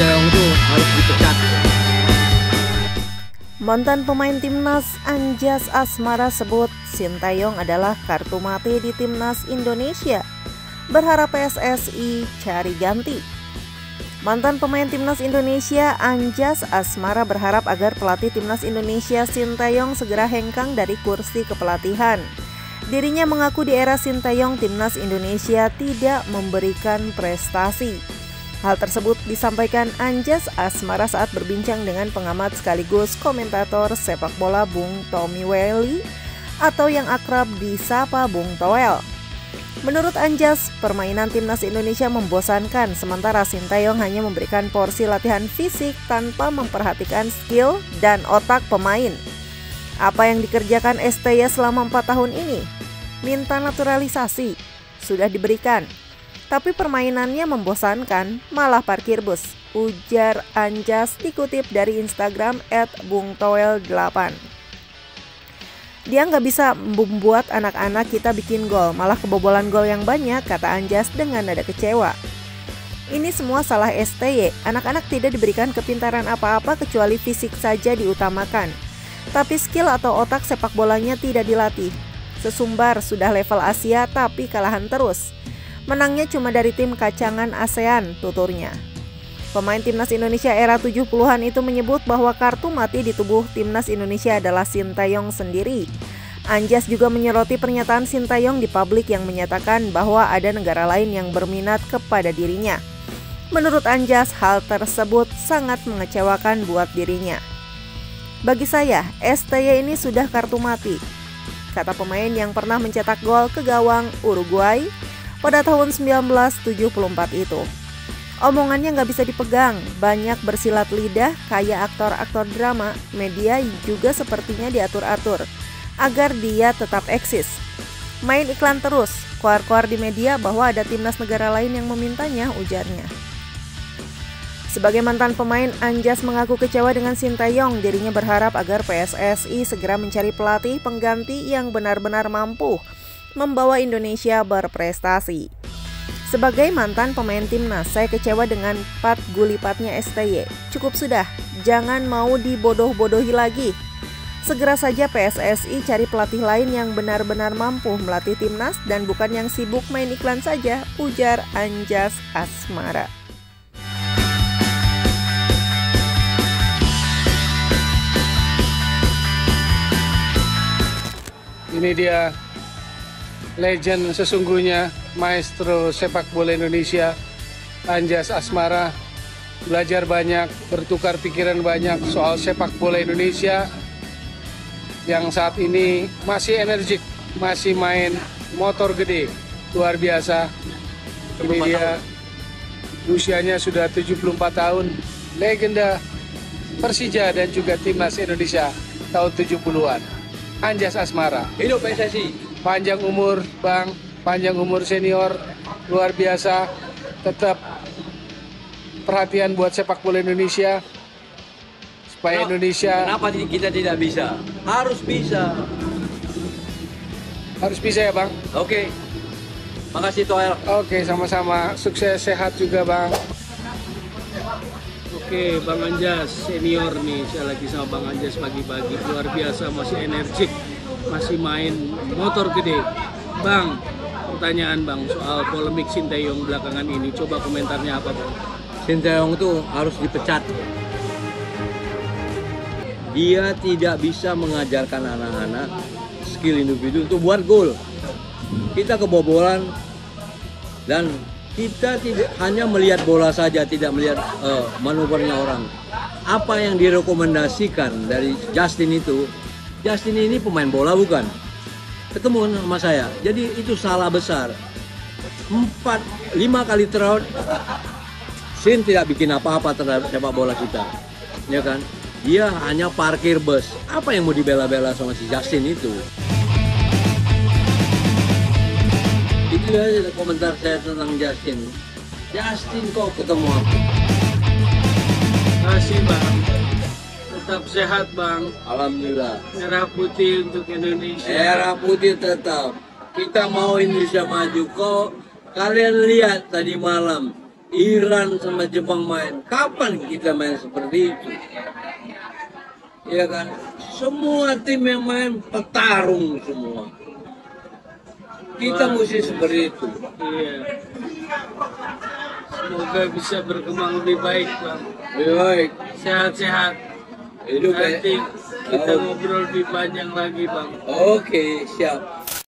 Sintayong itu harus dipecat. Mantan pemain timnas Anjas Asmara sebut Sintayong adalah kartu mati di timnas Indonesia. Berharap PSSI cari ganti. Mantan pemain timnas Indonesia Anjas Asmara berharap agar pelatih timnas Indonesia Sintayong segera hengkang dari kursi kepelatihan. Dirinya mengaku di era Sintayong timnas Indonesia tidak memberikan prestasi. Hal tersebut disampaikan Anjas Asmara saat berbincang dengan pengamat sekaligus komentator sepak bola Bung Tommy Welly atau yang akrab disapa Bung Toel. Menurut Anjas, permainan timnas Indonesia membosankan sementara Sintayong hanya memberikan porsi latihan fisik tanpa memperhatikan skill dan otak pemain. Apa yang dikerjakan STY selama 4 tahun ini? Minta naturalisasi. Sudah diberikan, tapi permainannya membosankan, malah parkir bus. Ujar Anjas dikutip dari Instagram @bungtoel8. Dia nggak bisa membuat anak-anak kita bikin gol, malah kebobolan gol yang banyak, kata Anjas dengan nada kecewa. Ini semua salah STY, anak-anak tidak diberikan kepintaran apa-apa kecuali fisik saja diutamakan. Tapi skill atau otak sepak bolanya tidak dilatih. Sesumbar sudah level Asia tapi kalahan terus. Menangnya cuma dari tim kacangan ASEAN, tuturnya. Pemain timnas Indonesia era 70-an itu menyebut bahwa kartu mati di tubuh timnas Indonesia adalah Sintayong sendiri. Anjas juga menyoroti pernyataan Sintayong di publik yang menyatakan bahwa ada negara lain yang berminat kepada dirinya. Menurut Anjas, hal tersebut sangat mengecewakan buat dirinya. Bagi saya, STY ini sudah kartu mati, kata pemain yang pernah mencetak gol ke gawang Uruguay pada tahun 1974 itu. Omongannya nggak bisa dipegang, banyak bersilat lidah kayak aktor-aktor drama, media juga sepertinya diatur-atur agar dia tetap eksis. Main iklan terus, keluar-keluar di media bahwa ada timnas negara lain yang memintanya, ujarnya. Sebagai mantan pemain, Anjas mengaku kecewa dengan Sintayong. Dirinya berharap agar PSSI segera mencari pelatih pengganti yang benar-benar mampu membawa Indonesia berprestasi. Sebagai mantan pemain timnas, saya kecewa dengan pat gulipatnya STY. Cukup sudah, jangan mau dibodoh-bodohi lagi. Segera saja PSSI cari pelatih lain yang benar-benar mampu melatih timnas dan bukan yang sibuk main iklan saja, ujar Anjas Asmara. Ini dia legend sesungguhnya maestro sepak bola Indonesia Anjas Asmara. Belajar banyak bertukar pikiran banyak soal sepak bola Indonesia yang saat ini masih energik masih main motor gede. Luar biasa. Ini dia usianya sudah 74 tahun. Legenda Persija dan juga timnas Indonesia tahun 70-an Anjas Asmara. Hidup PSSI panjang umur Bang, panjang umur senior, luar biasa, tetap perhatian buat sepak bola Indonesia, supaya Indonesia... Kenapa kita tidak bisa? Harus bisa. Harus bisa ya Bang? Oke, makasih Toel. Oke, sama-sama. Sukses, sehat juga Bang. Oke, Bang Anjas senior nih, saya lagi sama Bang Anjas pagi-pagi luar biasa, masih energik masih main motor gede. Bang, pertanyaan Bang soal polemik Sinteyong belakangan ini. Coba komentarnya apa Bang? Sinteyong itu harus dipecat. Dia tidak bisa mengajarkan anak-anak skill individu untuk buat gol. Kita kebobolan dan kita tidak hanya melihat bola saja, tidak melihat uh, manuvernya orang. Apa yang direkomendasikan dari Justin itu Justin ini pemain bola bukan? Ketemu sama saya. Jadi itu salah besar. Empat, lima kali terlalu Sin tidak bikin apa-apa terhadap sepak bola kita. Ya kan? Dia hanya parkir bus. Apa yang mau dibela-bela sama si Justin itu? Itu aja komentar saya tentang Justin. Justin kok ketemu aku? Terima kasih Bang. Tetap sehat Bang. Alhamdulillah. Merah putih untuk Indonesia. Merah putih tetap. Kita mau Indonesia maju kok. Kalian lihat tadi malam Iran sama Jepang main. Kapan kita main seperti itu? Ya kan? Semua tim yang main petarung semua. Kita mesti seperti itu. Iya. Semoga bisa berkembang lebih baik, Bang. Lebih baik. Sehat-sehat. Ya. Nanti kita Oh. ngobrol lebih panjang lagi, Bang. Oke, siap.